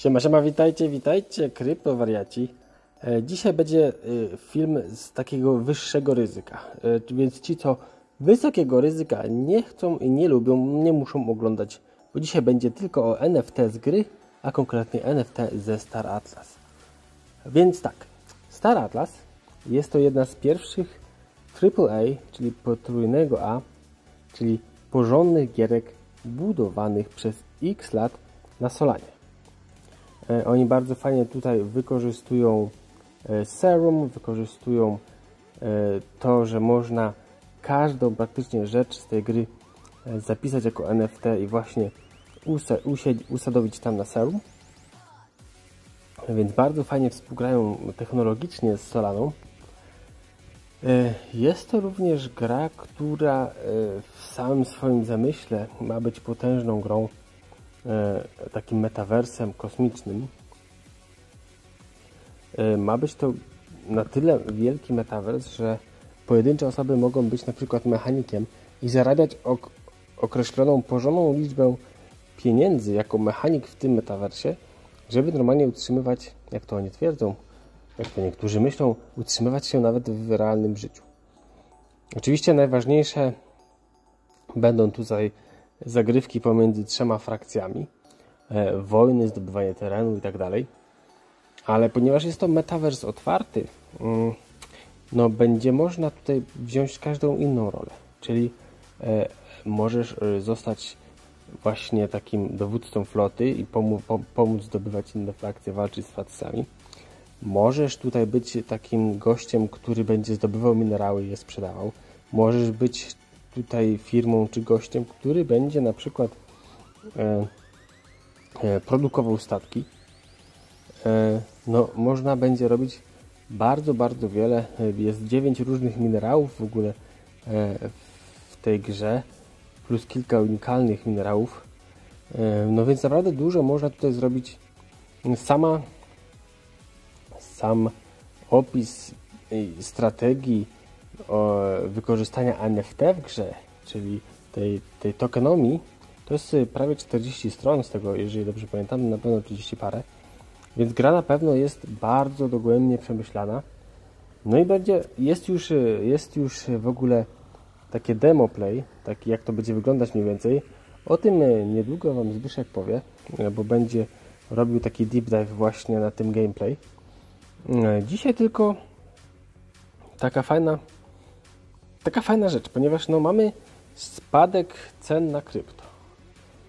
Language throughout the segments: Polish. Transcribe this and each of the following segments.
Siema, siema, witajcie, witajcie, kryptowariaci. E, Dzisiaj będzie e, film z takiego wyższego ryzyka, E, więc ci, co wysokiego ryzyka nie chcą i nie lubią, nie muszą oglądać, bo dzisiaj będzie tylko o NFT z gry, a konkretnie NFT ze Star Atlas. Więc tak, Star Atlas jest to jedna z pierwszych AAA, czyli potrójnego A, czyli porządnych gierek budowanych przez X lat na Solanie. E, Oni bardzo fajnie tutaj wykorzystują e, Serum, wykorzystują e, to, że można każdą praktycznie rzecz z tej gry zapisać jako NFT i właśnie usadowić tam na Serum. Więc bardzo fajnie współgrają technologicznie z Solaną. Jest to również gra, która w samym swoim zamyśle ma być potężną grą, takim metaversem kosmicznym. E, Ma być to na tyle wielki metavers, że pojedyncze osoby mogą być na przykład mechanikiem i zarabiać ok określoną porządną liczbę pieniędzy jako mechanik w tym metaversie, żeby normalnie utrzymywać, jak to oni twierdzą, jak to niektórzy myślą, utrzymywać się nawet w realnym życiu. Oczywiście najważniejsze będą tutaj zagrywki pomiędzy trzema frakcjami, e, wojny, zdobywanie terenu i tak dalej. Ale ponieważ jest to metavers otwarty, mm, no będzie można tutaj wziąć każdą inną rolę. Czyli e, możesz e, zostać właśnie takim dowódcą floty i pomóc zdobywać inne frakcje, walczyć z frakcjami. Możesz tutaj być takim gościem, który będzie zdobywał minerały i je sprzedawał. Możesz być tutaj firmą czy gościem, który będzie na przykład e, e, produkował statki. E, no, można będzie robić bardzo, bardzo wiele. E, Jest 9 różnych minerałów w ogóle e, w tej grze, plus kilka unikalnych minerałów. E, No więc naprawdę dużo można tutaj zrobić. Sama sam opis strategii wykorzystania NFT w grze, czyli tej, tej tokenomii, to jest y, prawie 40 stron z tego, jeżeli dobrze pamiętam, na pewno 30 parę. Więc gra na pewno jest bardzo dogłębnie przemyślana. No i będzie, jest już, y, jest już w ogóle takie demo play, taki jak to będzie wyglądać mniej więcej. O tym y, niedługo Wam Zbyszek powie, bo będzie robił taki deep dive właśnie na tym gameplay. Dzisiaj tylko taka fajna taka fajna rzecz, ponieważ no mamy spadek cen na krypto.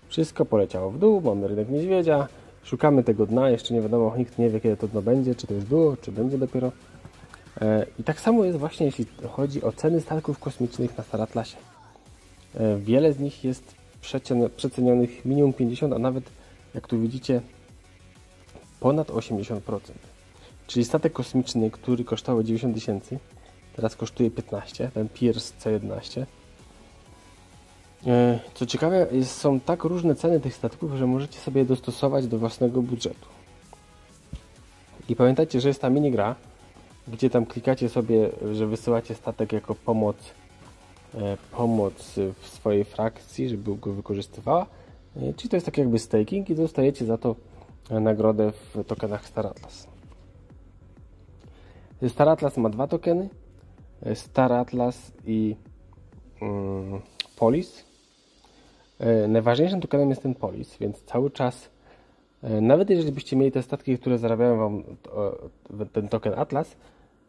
Wszystko poleciało w dół, mamy rynek niedźwiedzia, szukamy tego dna, jeszcze nie wiadomo, nikt nie wie kiedy to dno będzie, czy to już było, czy będzie dopiero. E, I tak samo jest właśnie jeśli chodzi o ceny statków kosmicznych na Star Atlasie. E, Wiele z nich jest przecen- przecenionych minimum 50, a nawet jak tu widzicie ponad 80%. Czyli statek kosmiczny, który kosztował 90 tysięcy, teraz kosztuje 15, ten Pierce C11. E, Co ciekawe, są tak różne ceny tych statków, że możecie sobie je dostosować do własnego budżetu. I pamiętajcie, że jest ta minigra, gdzie tam klikacie sobie, że wysyłacie statek jako pomoc, e, pomoc w swojej frakcji, żeby go wykorzystywała. E, Czyli to jest tak jakby staking i dostajecie za to nagrodę w tokenach Star Atlas. Star Atlas ma dwa tokeny. Star Atlas i mm, Polis. E, Najważniejszym tokenem jest ten Polis, więc cały czas, e, nawet jeżeli byście mieli te statki, które zarabiają Wam e, ten token Atlas,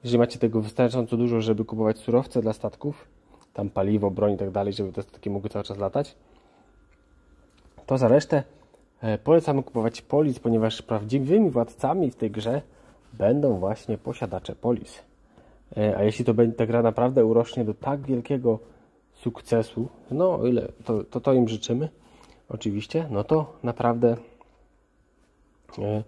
jeżeli macie tego wystarczająco dużo, żeby kupować surowce dla statków, tam paliwo, broń i tak dalej, żeby te statki mogły cały czas latać, to za resztę e, polecamy kupować Polis, ponieważ prawdziwymi władcami w tej grze będą właśnie posiadacze Polis. E, A jeśli to ta gra naprawdę urośnie do tak wielkiego sukcesu, no o ile to, to, to im życzymy, oczywiście, no to naprawdę e,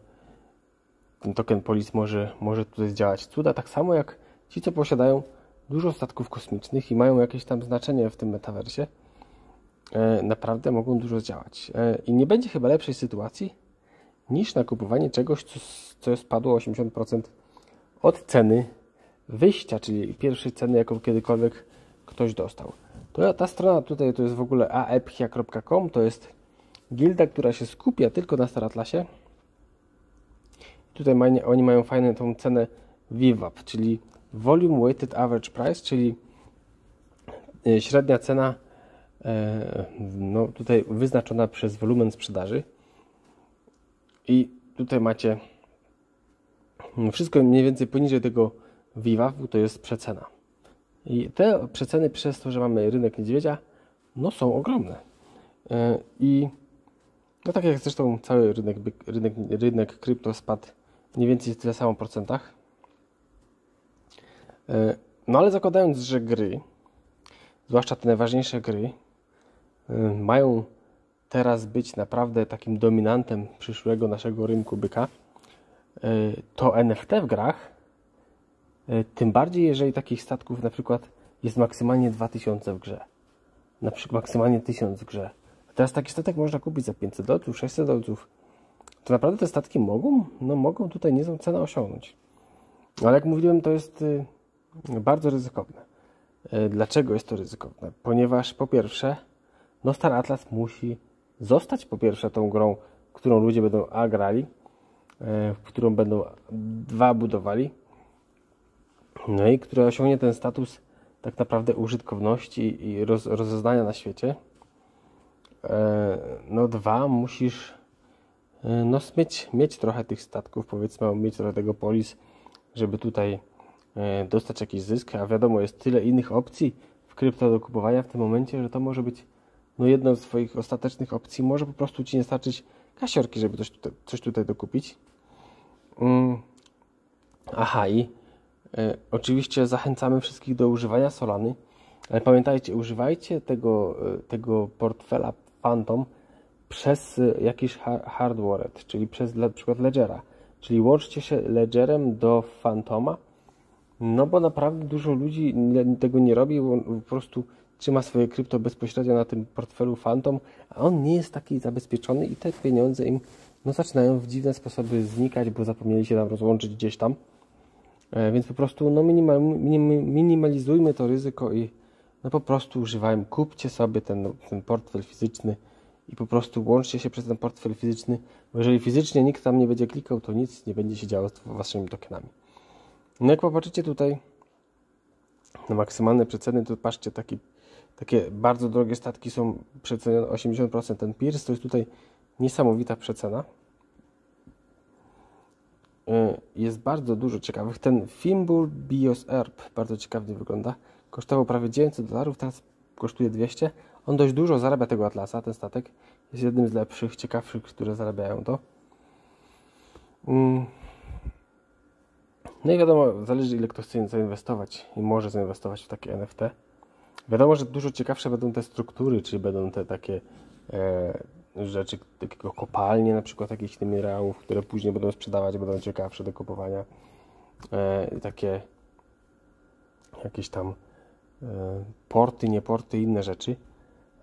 ten token Polis może, może tutaj zdziałać cuda, tak samo jak ci, co posiadają dużo statków kosmicznych i mają jakieś tam znaczenie w tym metaversie, e, naprawdę mogą dużo zdziałać. I nie będzie chyba lepszej sytuacji niż na kupowanie czegoś, co, co spadło 80% od ceny wyjścia, czyli pierwszej ceny, jaką kiedykolwiek ktoś dostał. To, ta strona tutaj to jest w ogóle aepchia.com, to jest gilda, która się skupia tylko na Star Atlasie tutaj mają, oni mają fajną tą cenę VWAP, czyli Volume Weighted Average Price, czyli e, średnia cena e, no, tutaj wyznaczona przez wolumen sprzedaży. I tutaj macie wszystko mniej więcej poniżej tego VWAP to jest przecena. I te przeceny przez to, że mamy rynek niedźwiedzia, no są ogromne. E, I no tak jak zresztą cały rynek, rynek, rynek krypto spadł mniej więcej tyle samo procentach. E, no ale zakładając, że gry, zwłaszcza te najważniejsze gry, e, mają teraz być naprawdę takim dominantem przyszłego naszego rynku byka, to NFT w grach, tym bardziej jeżeli takich statków na przykład jest maksymalnie 2000 w grze, na przykład maksymalnie 1000 w grze, Teraz taki statek można kupić za 500 dolców, 600 dolców. To naprawdę te statki mogą? No mogą tutaj niezłą cenę osiągnąć. Ale jak mówiłem, to jest y, bardzo ryzykowne. Y, dlaczego jest to ryzykowne? Ponieważ po pierwsze, no Star Atlas musi zostać po pierwsze tą grą, którą ludzie będą a grali, y, w którą będą dwa budowali, no i która osiągnie ten status tak naprawdę użytkowności i roz, rozeznania na świecie. E, no dwa, musisz e, no, mieć, mieć trochę tych statków, powiedzmy, mieć trochę tego polis, żeby tutaj e, dostać jakiś zysk, a wiadomo, jest tyle innych opcji w krypto do kupowania w tym momencie, że to może być no, jedną z Twoich ostatecznych opcji. Może po prostu Ci nie starczyć kasiorki, żeby coś tutaj, coś tutaj dokupić. Mm. Aha, i oczywiście zachęcamy wszystkich do używania Solany, ale pamiętajcie, używajcie tego, tego portfela Phantom przez y, jakiś hard wallet, czyli przez na przykład Ledgera. Czyli łączcie się Ledgerem do Phantoma, no bo naprawdę dużo ludzi tego nie robi, po prostu trzyma swoje krypto bezpośrednio na tym portfelu Phantom, a on nie jest taki zabezpieczony i te pieniądze im no, zaczynają w dziwne sposoby znikać, bo zapomnieli się tam rozłączyć gdzieś tam. E, więc po prostu no, minimal, minimalizujmy to ryzyko i no po prostu używałem, kupcie sobie ten, ten portfel fizyczny i po prostu łączcie się przez ten portfel fizyczny, bo jeżeli fizycznie nikt tam nie będzie klikał, to nic nie będzie się działo z waszymi tokenami. No jak popatrzycie tutaj na maksymalne przeceny, to patrzcie, taki, takie bardzo drogie statki są przecenione 80%. Ten Pierce to jest tutaj niesamowita przecena. Jest bardzo dużo ciekawych. Ten Fimbul Bios Erb bardzo ciekawie wygląda kosztował prawie 900 dolarów, teraz kosztuje 200. On dość dużo zarabia tego Atlasa, ten statek. Jest jednym z lepszych, ciekawszych, które zarabiają to. Mm. No i wiadomo, zależy ile kto chce zainwestować i może zainwestować w takie NFT. Wiadomo, że dużo ciekawsze będą te struktury, czyli będą te takie e, rzeczy, takiego kopalnie, na przykład jakichś minerałów, które później będą sprzedawać, będą ciekawsze do kupowania. E, takie jakieś tam E, porty, nie porty, inne rzeczy.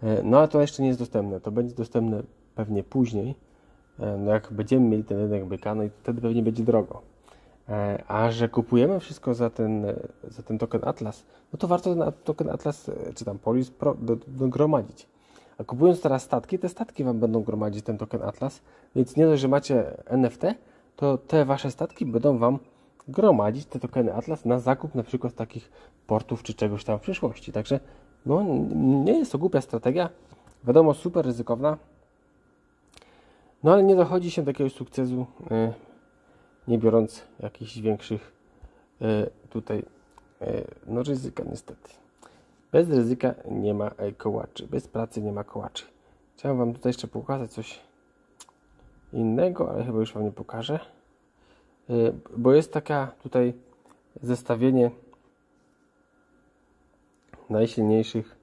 E, no a to jeszcze nie jest dostępne. To będzie dostępne pewnie później, e, no jak będziemy mieli ten rynek byka, no i wtedy pewnie będzie drogo. A że kupujemy wszystko za ten, za ten token Atlas, no to warto ten token Atlas, czy tam Polis Pro do, do gromadzić. Kupując teraz statki, te statki Wam będą gromadzić ten token Atlas, więc nie dość, że macie NFT, to te Wasze statki będą Wam gromadzić te tokeny Atlas na zakup na przykład takich portów czy czegoś tam w przyszłości. Także no, nie jest to głupia strategia. Wiadomo, super ryzykowna. No ale nie dochodzi się do jakiegoś sukcesu, yy, nie biorąc jakichś większych yy, tutaj yy, no ryzyka niestety. Bez ryzyka nie ma kołaczy, bez pracy nie ma kołaczy. Chciałem Wam tutaj jeszcze pokazać coś innego, ale chyba już Wam nie pokażę. Y, bo jest taka tutaj zestawienie najsilniejszych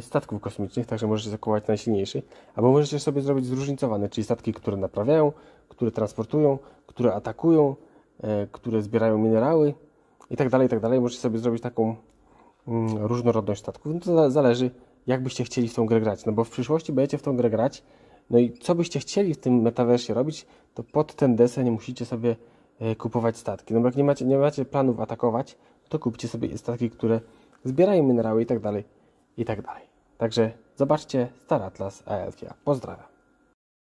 statków kosmicznych, także możecie zakupować najsilniejszy, albo możecie sobie zrobić zróżnicowane, czyli statki, które naprawiają, które transportują, które atakują, e, które zbierają minerały i tak dalej, i tak dalej. Możecie sobie zrobić taką różnorodność statków. No to zależy, jak byście chcieli w tą grę grać, no bo w przyszłości będziecie w tą grę grać, no i co byście chcieli w tym metaversie robić, to pod ten deseń musicie sobie E, kupować statki. No bo jak nie macie, nie macie planów atakować, to kupcie sobie statki, które zbierają minerały i tak dalej, i tak dalej. Także zobaczcie Star Atlas ALFA. Pozdrawiam.